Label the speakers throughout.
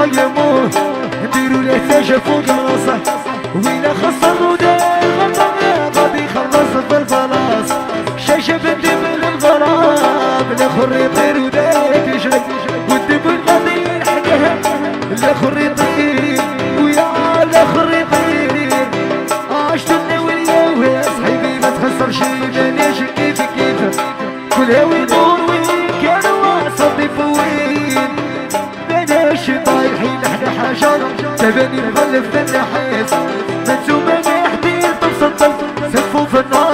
Speaker 1: قيموه نديروا ليه حاجة فوق راسه وين خص شاشة بنت من الآخر يطير وداك يجري والدبل غادي ينحكيها الآخر يطير ويا الآخر حجر. تباني مغلف في النحاس منسومة نحدير تبسط سفو في الناس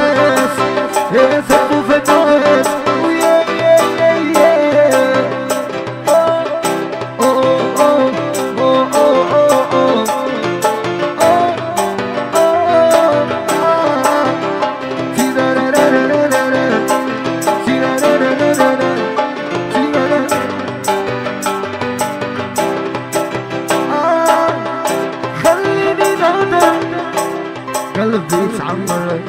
Speaker 1: قلبي يتعمر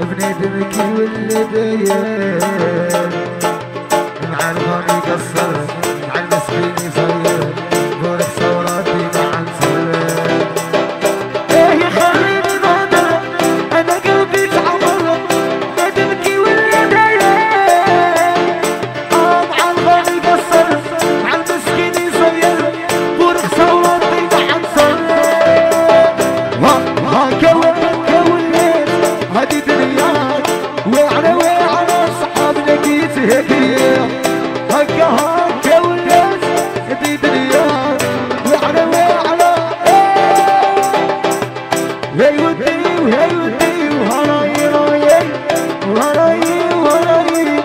Speaker 1: ابني دمكي واللي داير مع الغني يقصر مع المسكين يصير بورك ثوراتي مع نصر إيه يخليني نهدر أنا قلبي تعمر ما تبكي ولا داير آه مع الغني قصر مع المسكين يصير بورك ثوراتي مع نصر هاكا وهاكا هدية هاكا هاكا وليت هادي دنياك وعلى وعلى هاي ودي وهاي ودي وهراي راي وهراي